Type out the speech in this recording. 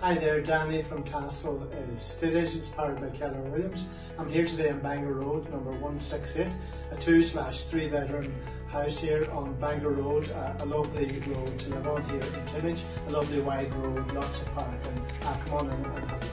Hi there, Danny from Castle uh, Estate Agents, powered by Keller Williams. I'm here today on Bangor Road, number 168, a two slash three bedroom house here on Bangor Road, uh, a lovely road to live on here in Kimmage, a lovely wide road, lots of parking. Uh, come on and, and